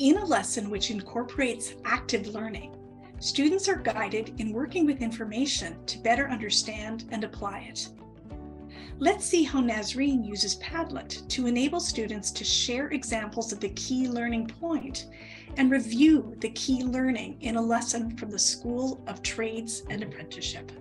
In a lesson which incorporates active learning, students are guided in working with information to better understand and apply it. Let's see how Nazreen uses Padlet to enable students to share examples of the key learning point and review the key learning in a lesson from the School of Trades and Apprenticeship.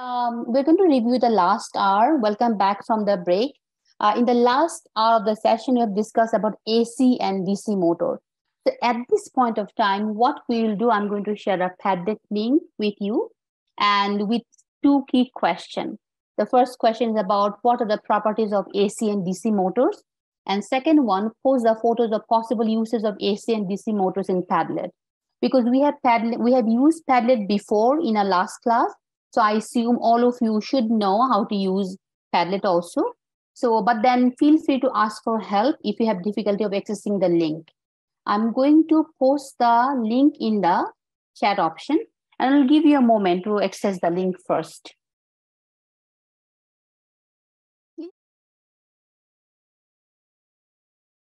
Um, we're going to review the last hour. Welcome back from the break. Uh, in the last hour of the session, we have discussed about AC and DC motor. So at this point of time, what we will do, I'm going to share a Padlet link with you and with two key questions. The first question is about what are the properties of AC and DC motors? And second one, post the photos of possible uses of AC and DC motors in Padlet. Because we have Padlet, we have used Padlet before in our last class, so I assume all of you should know how to use Padlet also. So, but then feel free to ask for help if you have difficulty of accessing the link. I'm going to post the link in the chat option and I'll give you a moment to access the link first. You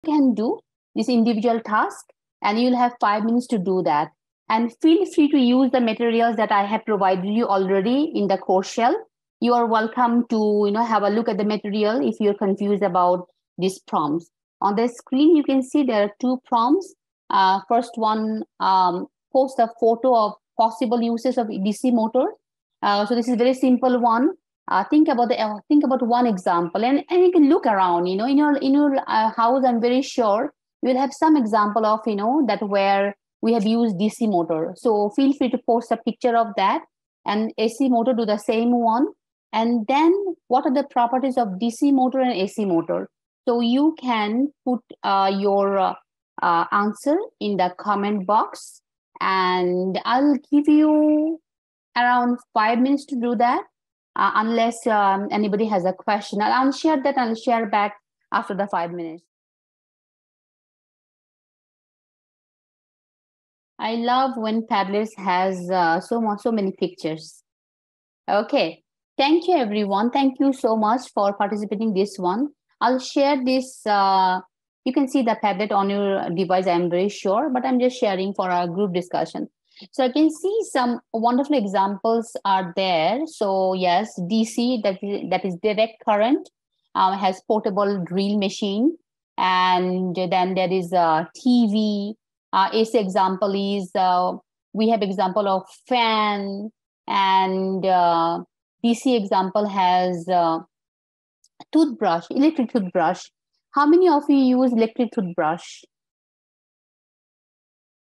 can do this individual task and you'll have five minutes to do that and feel free to use the materials that I have provided you already in the course shell. You are welcome to you know, have a look at the material if you're confused about these prompts. On the screen, you can see there are two prompts. Uh, first one, um, post a photo of possible uses of DC motor. Uh, so this is very simple one. Uh, think about the uh, think about one example, and, and you can look around. You know, in your in your uh, house, I'm very sure you will have some example of you know that where we have used DC motor. So feel free to post a picture of that and AC motor do the same one. And then what are the properties of DC motor and AC motor? So you can put uh, your uh, uh, answer in the comment box and I'll give you around five minutes to do that. Uh, unless um, anybody has a question, I'll share that and share back after the five minutes. I love when Padlet has uh, so much, so many pictures. Okay, thank you everyone. Thank you so much for participating this one. I'll share this. Uh, you can see the Padlet on your device. I'm very sure, but I'm just sharing for our group discussion. So I can see some wonderful examples are there. So yes, DC that is, that is direct current um, has portable drill machine, and then there is a TV, uh, AC example is uh, we have example of fan and uh, DC example has uh, toothbrush, electric toothbrush. How many of you use electric toothbrush?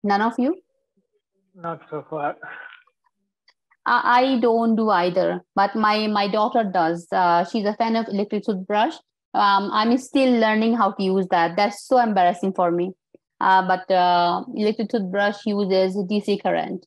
None of you? Not so far. I don't do either, but my my daughter does. Uh, she's a fan of electric toothbrush. Um, I'm still learning how to use that. That's so embarrassing for me uh, but uh, electric toothbrush uses DC current.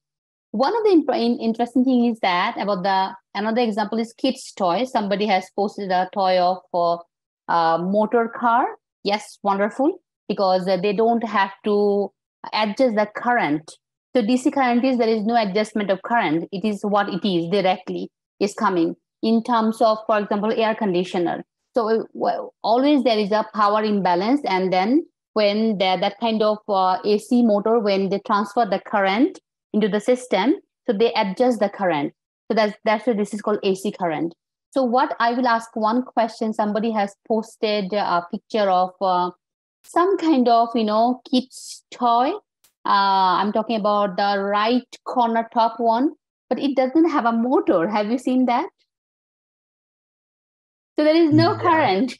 One of the interesting things is that about the another example is kids' toy. Somebody has posted a toy of a uh, motor car. Yes, wonderful because they don't have to adjust the current. So DC current is there is no adjustment of current. It is what it is directly is coming in terms of, for example, air conditioner. So well, always there is a power imbalance, and then when that kind of uh, AC motor, when they transfer the current into the system, so they adjust the current. So that's, that's why this is called AC current. So what I will ask one question, somebody has posted a picture of uh, some kind of, you know, kid's toy. Uh, I'm talking about the right corner top one, but it doesn't have a motor. Have you seen that? So there is no yeah. current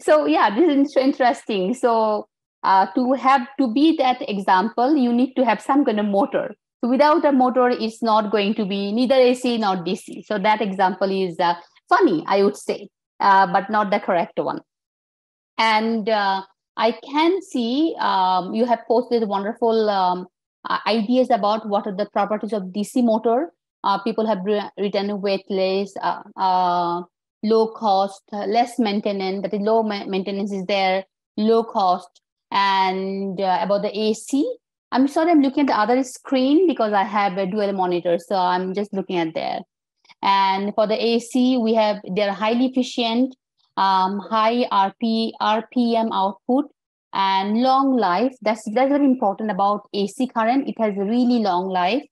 so yeah this is interesting. So uh, to have to be that example you need to have some kind of motor. So without a motor it's not going to be neither ac nor dc so that example is uh, funny i would say uh, but not the correct one. And uh, i can see um, you have posted wonderful um, uh, ideas about what are the properties of dc motor. Uh, people have written weightless low cost, uh, less maintenance, but the low ma- maintenance is there, low cost. And uh, about the AC, I'm sorry, I'm looking at the other screen because I have a dual monitor. So I'm just looking at there. And for the AC, we have they're highly efficient, um, high RP, RPM output, and long life. That's that's very important about AC current. It has really long life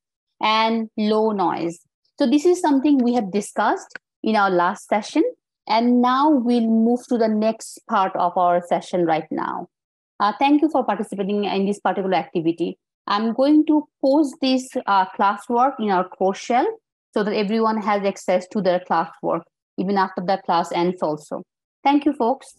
and low noise. So this is something we have discussed in our last session. And now we'll move to the next part of our session right now. Uh, thank you for participating in this particular activity. I'm going to post this uh, classwork in our course shell so that everyone has access to their classwork even after the class ends also. Thank you, folks.